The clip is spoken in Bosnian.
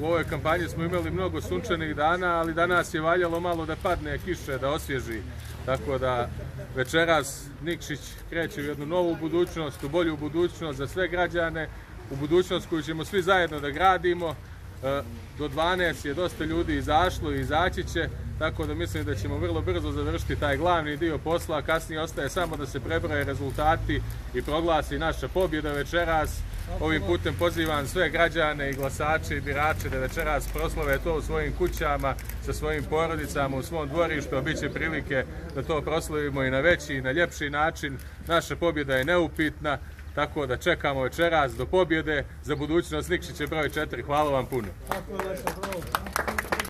U ovoj kampanji smo imali mnogo sunčanih dana, ali danas je valjalo malo da padne kiše, da osvježi. Tako da večeras Nikšić kreće u jednu novu budućnost, u bolju budućnost za sve građane, u budućnost koju ćemo svi zajedno da gradimo. E, do 12 je dosta ljudi izašlo i izaći će, tako da mislim da ćemo vrlo brzo završiti taj glavni dio posla, a kasnije ostaje samo da se prebroje rezultati i proglasi naša pobjeda večeras. Ovim putem pozivam sve građane i glasače i birače da večeras proslove to u svojim kućama, sa svojim porodicama, u svom dvorištu, a bit će prilike da to proslovimo i na veći i na ljepši način. Naša pobjeda je neupitna, tako da čekamo večeras do pobjede za budućnost Nikšiće broj 4. Hvala vam puno. Tako